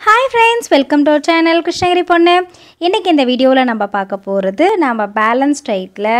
Hi friends welcome to channel Krishnagiri பொண்ணு இன்றைக்கி இந்த வீடியோவில் நம்ம பார்க்க போகிறது நம்ம பேலன்ஸ் டயட்டில்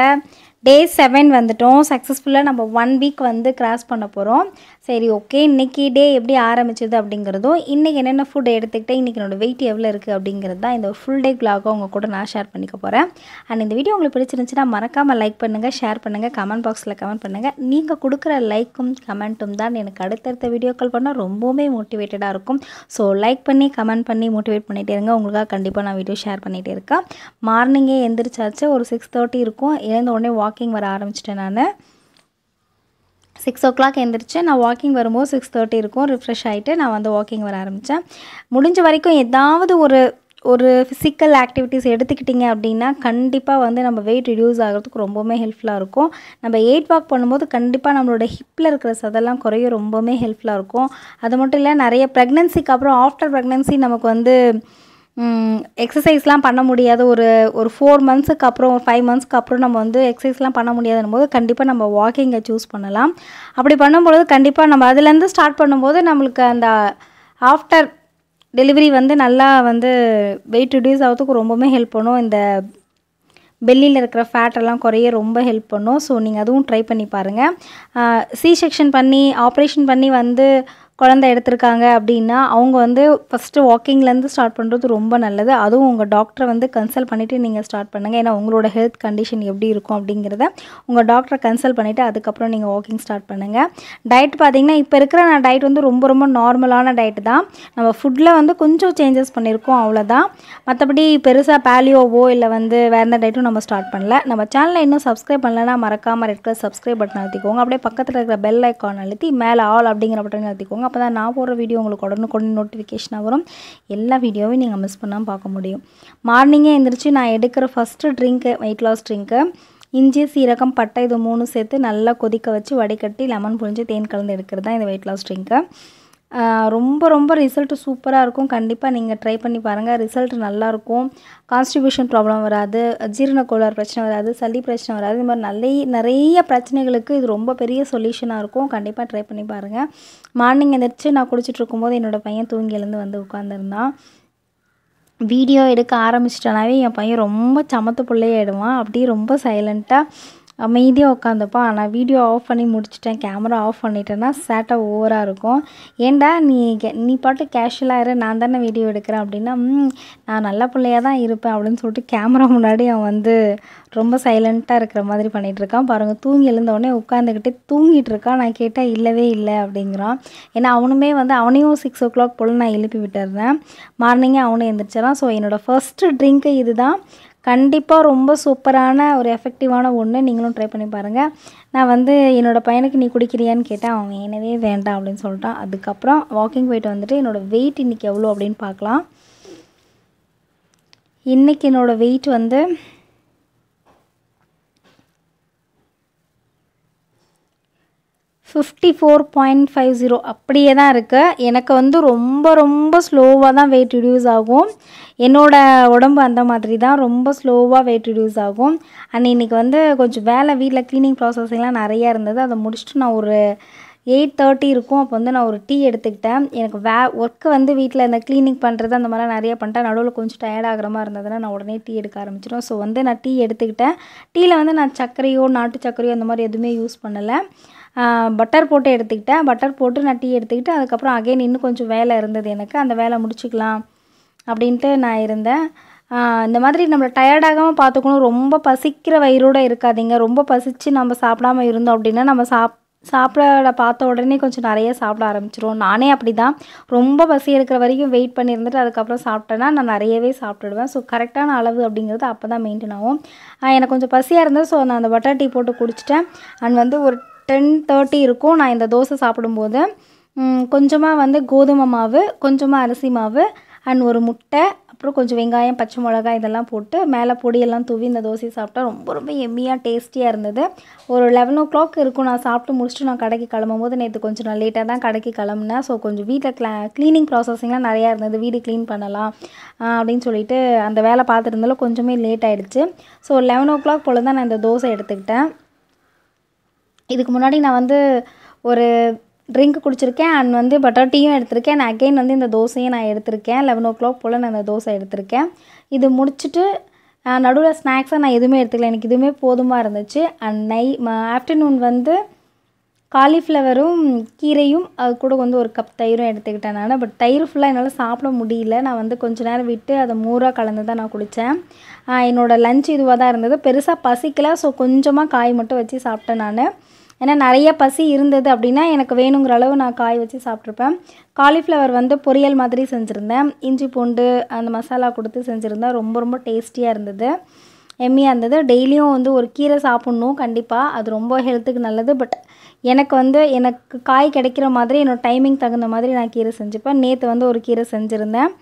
டே செவன் வந்துட்டோம். சக்ஸஸ்ஃபுல்லாக நம்ம ஒன் வீக் வந்து கிராஸ் பண்ண போகிறோம் சரி ஓகே இன்றைக்கி டே எப்படி ஆரம்பிச்சது அப்படிங்கிறதும் இன்றைக்கி என்னென்ன ஃபுட் எடுத்துக்கிட்டேன் இன்றைக்கி என்னோடய வெயிட் எவ்வளோ இருக்குது அப்படிங்கிறது தான் இந்த ஃபுல் டே vlog-அ உங்கள் கூட நான் ஷேர் பண்ணிக்க போகிறேன் அண்ட் இந்த வீடியோ உங்களுக்கு பிடிச்சிருந்துச்சுன்னா மறக்காமல் லைக் பண்ணுங்கள் ஷேர் பண்ணுங்கள் கமெண்ட் பாக்ஸில் கமெண்ட் பண்ணுங்கள் நீங்கள் கொடுக்குற லைக்கும் கமெண்ட்டும் தான் எனக்கு அடுத்தடுத்த வீடியோக்கள் பண்ணால் ரொம்பவுமே மோட்டிவேட்டடாக இருக்கும். ஸோ லைக் பண்ணி கமெண்ட் பண்ணி மோட்டிவேட் பண்ணிகிட்டே இருங்க. உங்களுக்காக கண்டிப்பாக நான் வீடியோ ஷேர் பண்ணிகிட்டே இருக்கேன். மார்னிங்கே எந்திரிச்சாச்சு ஒரு சிக்ஸ் தேர்ட்டி இருக்கும். எழுந்த உடனே வாக்கிங் வர ஆரம்பிச்சிட்டேன் நான். சிக்ஸ் ஓ கிளாக் எழுந்திரிச்சு நான் வாக்கிங் வரும்போது சிக்ஸ் தேர்ட்டி இருக்கும். ரிஃப்ரெஷ் ஆகிட்டு நான் வந்து வாக்கிங் வர ஆரம்பித்தேன் முடிஞ்ச வரைக்கும் ஏதாவது ஒரு ஒரு ஃபிசிக்கல் ஆக்டிவிட்டீஸ் எடுத்துக்கிட்டிங்க அப்படின்னா கண்டிப்பாக வந்து நம்ம வெயிட் ரிடியூஸ் ஆகிறதுக்கு ரொம்பவுமே ஹெல்ப்ஃபுல்லாக இருக்கும். நம்ம எயிட் வாக் பண்ணும்போது கண்டிப்பாக நம்மளோட ஹிப்பில் இருக்கிற சதெல்லாம் குறைய ரொம்பவுமே ஹெல்ப்ஃபுல்லாக இருக்கும். அது மட்டும் இல்லை நிறைய ப்ரெக்னென்சிக்கு அப்புறம் ஆஃப்டர் ப்ரெக்னென்சி நமக்கு வந்து எக்ஸசைஸ்லாம் பண்ண முடியாத. ஒரு ஒரு ஃபோர் மந்த்ஸுக்கு அப்புறம் ஒரு ஃபைவ் மந்த்ஸ்க்கு அப்புறம் நம்ம வந்து எக்ஸசைஸ்லாம் பண்ண முடியாதுன்னும் போது கண்டிப்பாக நம்ம வாக்கிங்கை சூஸ் பண்ணலாம். அப்படி பண்ணும்பொழுது கண்டிப்பாக நம்ம அதுலேருந்து ஸ்டார்ட் பண்ணும்போது நம்மளுக்கு அந்த ஆஃப்டர் டெலிவரி வந்து நல்லா வந்து வெயிட் ரிடியூஸ் ஆகிறதுக்கு ரொம்பவுமே ஹெல்ப் பண்ணும். இந்த பெல்லியில் இருக்கிற ஃபேட்டெல்லாம் குறைய ரொம்ப ஹெல்ப் பண்ணும். ஸோ நீங்கள் அதுவும் ட்ரை பண்ணி பாருங்கள் சி செக்ஷன் பண்ணி ஆப்ரேஷன் பண்ணி வந்து குழந்தை எடுத்திருக்காங்க அப்படின்னா அவங்க வந்து ஃபஸ்ட்டு வாக்கிங்லேருந்து ஸ்டார்ட் பண்ணுறது ரொம்ப நல்லது. அதுவும் உங்கள் டாக்டரை வந்து கன்சல்ட் பண்ணிவிட்டு நீங்கள் ஸ்டார்ட் பண்ணுங்கள் ஏன்னா உங்களோட ஹெல்த் கண்டிஷன் எப்படி இருக்கும் அப்படிங்கிறத உங்கள் டாக்டரை கன்சல்ட் பண்ணிவிட்டு அதுக்கப்புறம் நீங்கள் வாக்கிங் ஸ்டார்ட் பண்ணுங்கள் டயட் பார்த்தீங்கன்னா இப்போ இருக்கிற நான் டயட் வந்து ரொம்ப ரொம்ப நார்மலான டயட் தான். நம்ம ஃபுட்டில் வந்து கொஞ்சம் சேஞ்சஸ் பண்ணியிருக்கோம் அவ்வளோதான் மற்றபடி பெருசாக பேலியோவோ இல்லை வந்து வேறு எந்த டயட்டும் நம்ம ஸ்டார்ட் பண்ணல. நம்ம சேனலை இன்னும் சப்ஸ்கிரைப் பண்ணலன்னா மறக்காமல் ரெட் கலர் சப்ஸ்கிரைப் பட்டன் அழுத்திக்கோங்க. அப்படியே பக்கத்தில் இருக்கிற பெல் ஐக்கான் அழுத்தி மேலே ஆல் அப்படிங்கிற பட்டன் அழுத்திக்கோங்க. அப்போ தான் நான் போடுற வீடியோ உங்களுக்கு உடனுக்குடன் நோட்டிஃபிகேஷனாக வரும். எல்லா வீடியோவையும் நீங்கள் மிஸ் பண்ணாமல் பார்க்க முடியும். மார்னிங்கே எழுந்திரிச்சு நான் எடுக்கிற first drink weight loss drink இஞ்சி சீரகம் பட்டை இது மூணு சேர்த்து நல்லா கொதிக்க வச்சு வடிகட்டி லெமன் புழிஞ்சு தேன் கலந்து எடுக்கிறது தான் இந்த வெயிட் லாஸ் ட்ரிங்க்கு ரொம்ப ரொம்ப ரிசல்ட்டு சூப்பராக இருக்கும். கண்டிப்பாக நீங்கள் ட்ரை பண்ணி பாருங்கள் ரிசல்ட் நல்லாயிருக்கும் கான்ஸ்டிபியூஷன் ப்ராப்ளம் வராது. ஜீரண கோளாறு பிரச்சனை வராது. சளி பிரச்சனை வராது. இது மாதிரி நிறைய நிறைய பிரச்சனைகளுக்கு இது ரொம்ப பெரிய சொல்யூஷனாக இருக்கும். கண்டிப்பாக ட்ரை பண்ணி பாருங்கள் மார்னிங் எந்திரிச்சு நான் குடிச்சிட்டு இருக்கும்போது என்னோடய பையன் தூங்கி எழுந்து வந்து உட்காந்துருந்தான் வீடியோ எடுக்க ஆரம்பிச்சிட்டனாவே என் பையன் ரொம்ப சமத்து பிள்ளையாயிடுவான். அப்படியே ரொம்ப சைலண்ட்டாக அமைதியாக உட்காந்துப்பா ஆனால் வீடியோ ஆஃப் பண்ணி முடிச்சிட்டேன் கேமரா ஆஃப் பண்ணிட்டேன்னா சேட்டை ஓவராக இருக்கும். ஏன்டா நீ கே நீ பாட்டு கேஷுவலாக இரு நான் தானே வீடியோ எடுக்கிறேன் அப்படின்னா நான் நல்ல பிள்ளையாக தான் இருப்பேன் அப்படின்னு சொல்லிட்டு கேமரா முன்னாடி அவன் வந்து ரொம்ப சைலண்ட்டாக இருக்கிற மாதிரி பண்ணிகிட்டு இருக்கான். பாருங்கள் தூங்கி எழுந்தவுடனே உட்காந்துக்கிட்டே தூங்கிட்டு இருக்கான். நான் கேட்டால் இல்லவே இல்லை அப்படிங்கிறான். ஏன்னா அவனுமே வந்து அவனையும் சிக்ஸ் ஓ கிளாக் போல் நான் எழுப்பி விட்டுறேன். மார்னிங்கே அவனும் எழுந்திரிச்சிடான் ஸோ என்னோடய ஃபஸ்ட்டு ட்ரிங்க்கு இதுதான் கண்டிப்பாக ரொம்ப சூப்பரான ஒரு எஃபெக்டிவான ஒன்று நீங்களும் ட்ரை பண்ணி பாருங்கள் நான் வந்து என்னோடய பையனுக்கு நீ குடிக்கிறியான்னு கேட்டேன் அவன் என்னவே வேண்டாம் அப்படின்னு சொல்லிட்டான். அதுக்கப்புறம் வாக்கிங் போயிட்டு வந்துட்டு என்னோடய வெயிட் இன்றைக்கி எவ்வளோ அப்படின்னு பார்க்கலாம். இன்றைக்கி என்னோடய வெயிட் வந்து fifty four point five zero அப்படியே தான் இருக்குது எனக்கு வந்து ரொம்ப ரொம்ப ஸ்லோவாக தான் வெயிட் ரிடியூஸ் ஆகும். என்னோடய உடம்பு அந்த மாதிரி தான். ரொம்ப ஸ்லோவாக வெயிட் ரிடியூஸ் ஆகும். அண்ட் இன்றைக்கி வந்து கொஞ்சம் வேலை வீட்டில் க்ளீனிங் ப்ராசஸிங்லாம் நிறையா இருந்தது. அதை முடிச்சுட்டு நான் ஒரு எயிட் தேர்ட்டி இருக்கும். அப்போ வந்து நான் ஒரு டீ எடுத்துக்கிட்டேன். எனக்கு வே ஒர்க்கு வந்து வீட்டில் இந்த க்ளீனிங் பண்ணுறது அந்த மாதிரிலாம் நிறைய பண்ணிட்டேன். நடுவில் கொஞ்சம் டயர்ட் ஆகிற மாதிரி இருந்ததுன்னா நான் உடனே டீ எடுக்க ஆரம்பிச்சிடும் ஸோ வந்து நான் டீ எடுத்துக்கிட்டேன். டீயில் வந்து நான் சர்க்கரையோ நாட்டு சர்க்கரையோ அந்த மாதிரி எதுவுமே யூஸ் பண்ணலை. பட்டர் போட்டு எடுத்துக்கிட்டேன். பட்டர் போட்டு நான் டீ எடுத்துக்கிட்டு அதுக்கப்புறம் அகைன் இன்னும் கொஞ்சம் வேலை இருந்தது எனக்கு. அந்த வேலை முடிச்சுக்கலாம் அப்படின்ட்டு நான் இருந்தேன். இந்த மாதிரி நம்மளை டயர்டாகாமல் பார்த்துக்கணும். ரொம்ப பசிக்கிற வயிறோடு இருக்காதீங்க. ரொம்ப பசித்து நம்ம சாப்பிடாம இருந்தோம் அப்படின்னா நம்ம சாப் சாப்பிட பார்த்த உடனே கொஞ்சம் நிறைய சாப்பிட ஆரம்பிச்சிரும் நானே அப்படி தான் ரொம்ப பசி எடுக்கிற வரைக்கும் வெயிட் பண்ணியிருந்துட்டு அதுக்கப்புறம் சாப்பிட்டேன்னா நான் நிறையவே சாப்பிட்டுடுவேன். ஸோ கரெக்டான அளவு அப்படிங்கிறது அப்போ தான் மெயின்டைன் ஆகும் எனக்கு கொஞ்சம் பசியாக இருந்தது. ஸோ நான் அந்த பட்டர் டீ போட்டு குடிச்சிட்டேன். அண்ட் வந்து ஒரு டென் தேர்ட்டி இருக்கும். நான் இந்த தோசை சாப்பிடும்போது கொஞ்சமாக வந்து கோதுமை மாவு கொஞ்சமாக அரிசி மாவு அண்ட் ஒரு முட்டை அப்புறம் கொஞ்சம் வெங்காயம் பச்சை மிளகாய் இதெல்லாம் போட்டு மேலே பொடியெல்லாம் தூவி இந்த தோசையை சாப்பிட்டா ரொம்ப ரொம்ப எம்மியாக டேஸ்டியாக இருந்தது. ஒரு லெவன் ஓ கிளாக் இருக்கும். நான் சாப்பிட்டு முடிச்சுட்டு நான் கடைக்கு கிளம்பும் போது நேற்று கொஞ்சம் நான் லேட்டாக தான் கடைக்கு கிளம்புனேன். ஸோ கொஞ்சம் வீட்டில் க்ளா க்ளீனிங் ப்ராசஸிங்லாம் நிறையா இருந்தது. வீடு க்ளீன் பண்ணலாம் அப்படின்னு சொல்லிட்டு அந்த வேலை பார்த்துருந்தாலும் கொஞ்சமே லேட் ஆகிடுச்சு ஸோ லெவன் ஓ கிளாக் போல் தான் நான் இந்த தோசை எடுத்துக்கிட்டேன். இதுக்கு முன்னாடி நான் வந்து ஒரு ட்ரிங்க் குடிச்சிருக்கேன் அண்ட் வந்து பட்டர் டீயும் எடுத்திருக்கேன். அண்ட் அகைன் வந்து இந்த தோசையும் நான் எடுத்திருக்கேன். லெவன் ஓ கிளாக் போல் நான் இந்த தோசை எடுத்திருக்கேன். இது முடிச்சுட்டு நடுவில் ஸ்நாக்ஸாக நான் எதுவுமே எடுத்துக்கல. எனக்கு இதுவுமே போதுமாக இருந்துச்சு. அண்ட் நை ஆஃப்டர்நூன் வந்து காலிஃப்ளவரும் கீரையும் அது கூட வந்து ஒரு கப் தயிரும் எடுத்துக்கிட்டேன் நான். பட் தயிர் ஃபுல்லாக என்னால் சாப்பிட முடியல. நான் வந்து கொஞ்ச நேரம் விட்டு அதை மூராக கலந்து தான் நான் குடித்தேன் என்னோடய லஞ்ச் இதுவாக தான் இருந்தது. பெருசாக பசிக்கல. ஸோ கொஞ்சமாக காய் மட்டும் வச்சு சாப்பிட்டேன் நான். ஏன்னா நிறைய பசி இருந்தது அப்படின்னா எனக்கு வேணுங்கிற அளவு நான் காய் வச்சு சாப்பிட்ருப்பேன் காலிஃப்ளவர் வந்து பொரியல் மாதிரி செஞ்சுருந்தேன். இஞ்சி பூண்டு அந்த மசாலா கொடுத்து செஞ்சுருந்தேன் ரொம்ப ரொம்ப டேஸ்டியாக இருந்தது. எம்மியாக இருந்தது. டெய்லியும் வந்து ஒரு கீரை சாப்பிட்ணும் கண்டிப்பாக அது ரொம்ப ஹெல்த்துக்கு நல்லது. பட் எனக்கு வந்து எனக்கு காய் கிடைக்கிற மாதிரி என்னோடய டைமிங் தகுந்த மாதிரி நான் கீரை செஞ்சுப்பேன். நேற்று வந்து ஒரு கீரை செஞ்சுருந்தேன்.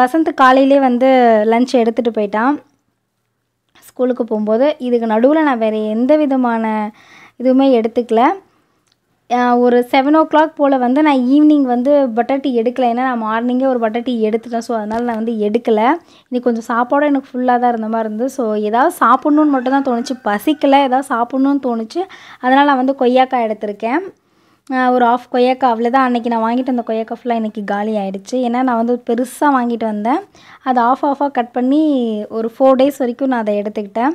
வசந்த் காலையிலே வந்து லஞ்ச் எடுத்துகிட்டு போயிட்டான். ஸ்கூலுக்கு போகும்போது இதுக்கு நடுவில் நான் வேறு எந்த விதமான எதுவுமே எடுத்துக்கல. ஒரு செவன் ஓ கிளாக் போல் வந்து நான் ஈவினிங் வந்து பட்டர் டீ எடுக்கலை. ஏன்னா நான் மார்னிங்கே ஒரு பட்டர் டீ எடுத்துட்டேன். ஸோ அதனால் நான் வந்து எடுக்கலை. இன்னைக்கு கொஞ்சம் சாப்பாடும் எனக்கு ஃபுல்லாக தான் இருந்த மாதிரி இருந்தது. ஸோ ஏதாவது சாப்பிட்ணுன்னு மட்டும் தான் தோணுச்சு. பசிக்கலை. ஏதாவது சாப்பிட்ணுன்னு தோணுச்சு. அதனால் நான் வந்து கொய்யாக்காய் எடுத்திருக்கேன். ஒரு ஆஃப் கொய்யாக்கா அவ்வளோதான் அன்றைக்கி நான் வாங்கிட்டு வந்த கொய்யாக்கா ஃபுல்லாக இன்றைக்கி காலி ஆகிடுச்சு ஏன்னா நான் வந்து பெருசாக வாங்கிட்டு வந்தேன். அதை ஆஃப் ஆஃபாக கட் பண்ணி ஒரு ஃபோர் டேஸ் வரைக்கும் நான் அதை எடுத்துக்கிட்டேன்.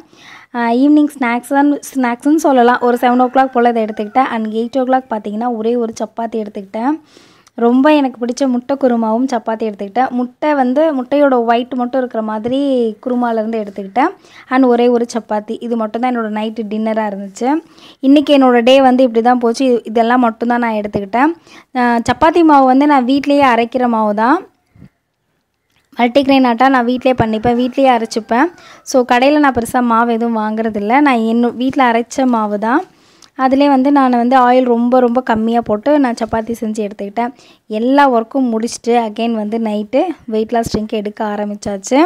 ஈவினிங் ஸ்நாக்ஸ் தான் ஸ்நாக்ஸ்னு சொல்லலாம். ஒரு செவன் ஓ கிளாக் போல் அதை எடுத்துக்கிட்டேன். அண்ட் எயிட் ஓ கிளாக் பார்த்தீங்கன்னா ஒரே ஒரு சப்பாத்தி எடுத்துக்கிட்டேன். ரொம்ப எனக்கு பிடிச்ச முட்டை குருமாவும் சப்பாத்தி எடுத்துக்கிட்டேன். முட்டை வந்து முட்டையோட ஒயிட் மட்டும் இருக்கிற மாதிரி குருமாலேருந்து எடுத்துக்கிட்டேன். அண்ட் ஒரே ஒரு சப்பாத்தி. இது மட்டும் தான் என்னோடய நைட்டு டின்னராக இருந்துச்சு. இன்றைக்கி என்னோடய டே வந்து இப்படி தான் போச்சு இதெல்லாம் மட்டும்தான் நான் எடுத்துக்கிட்டேன். சப்பாத்தி மாவு வந்து நான் வீட்லேயே அரைக்கிற மாவு தான். மல்டிக்ரெயின் ஆட்டா நான் வீட்டிலே பண்ணிப்பேன். வீட்லேயே அரைச்சிப்பேன். ஸோ கடையில் நான் பெருசாக மாவு எதுவும் வாங்குறதில்ல. நான் இன்னும் வீட்டில் அரைச்ச மாவு தான். அதிலே வந்து நான் வந்து ஆயில் ரொம்ப ரொம்ப கம்மியாக போட்டு நான் சப்பாத்தி செஞ்சு எடுத்துக்கிட்டேன். எல்லா ஒர்க்கும் முடிச்சுட்டு அகெயின் வந்து நைட்டு வெயிட் லாஸ் ட்ரிங்க் எடுக்க ஆரம்பித்தாச்சு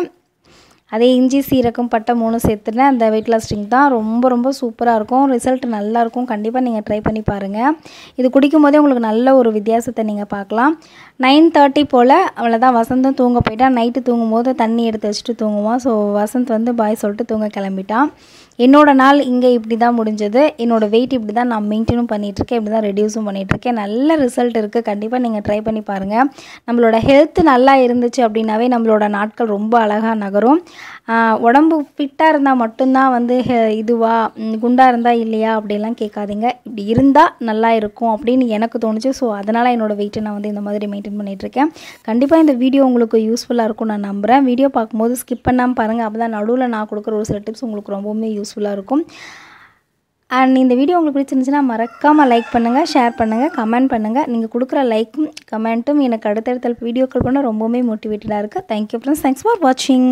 அதே இஞ்சி சீரகம் பட்டை மூணு சேர்த்துனேன் அந்த வெயிட் லாஸ் ட்ரிங்க் தான் ரொம்ப ரொம்ப சூப்பராக இருக்கும். ரிசல்ட் நல்லாயிருக்கும் கண்டிப்பாக நீங்கள் ட்ரை பண்ணி பாருங்கள் இது குடிக்கும் போதே உங்களுக்கு நல்ல ஒரு வித்தியாசத்தை நீங்கள் பார்க்கலாம். நைன் தேர்ட்டி போல் அவ்வளோதான் வசந்தும் தூங்க போயிட்டான் நைட்டு தூங்கும் போது தண்ணி எடுத்து வச்சுட்டு தூங்குவான். ஸோ வசந்த் வந்து பாய் சொல்லிட்டு தூங்க கிளம்பிட்டான். என்னோடய நாள் இங்கே இப்படி தான் முடிஞ்சது. என்னோடய வெயிட் இப்படி தான் நான் மெயின்டைனும் பண்ணிகிட்ருக்கேன் இப்படி தான் ரெடியூஸும் பண்ணிகிட்ருக்கேன் நல்ல ரிசல்ட் இருக்குது கண்டிப்பாக நீங்கள் ட்ரை பண்ணி பாருங்கள் நம்மளோட ஹெல்த் நல்லா இருந்துச்சு அப்படின்னாவே நம்மளோட நாட்கள் ரொம்ப அழகாக நகரும். உடம்பு ஃபிட்டாக இருந்தால் மட்டும்தான் வந்து இதுவா குண்டாக இருந்தால் இல்லையா அப்படிலாம் கேட்காதீங்க. இப்படி இருந்தால் நல்லா இருக்கும் அப்படின்னு எனக்கு தோணுச்சு. ஸோ அதனால் என்னோடய வெயிட்டை நான் வந்து இந்த மாதிரி மெயின்டைன் பண்ணிகிட்ருக்கேன் கண்டிப்பாக இந்த வீடியோ உங்களுக்கு யூஸ்ஃபுல்லாக இருக்கும் நான் நம்புகிறேன் வீடியோ பார்க்கும்போது ஸ்கிப் பண்ணாமல் பாருங்கள் அப்போ தான் நடுவில் நான் கொடுக்குற ஒரு சில டிப்ஸ் உங்களுக்கு ரொம்பவுமே யூஸ் யூஸ்ஃபுல்லாக இருக்கும். அண்ட் இந்த வீடியோ உங்களுக்கு பிடிச்சிருந்துச்சுன்னா மறக்காமல் லைக் பண்ணுங்கள் ஷேர் பண்ணுங்கள் கமெண்ட் பண்ணுங்கள் நீங்கள் கொடுக்குற லைக்கும் கமெண்ட்டும் எனக்கு அடுத்தடுத்த வீடியோக்கள் பண்ண ரொம்பவுமே மோட்டிவேட்டடாக இருக்குது தேங்க்யூ ஃப்ரெண்ட்ஸ் தேங்க்ஸ் ஃபார் வாட்சிங்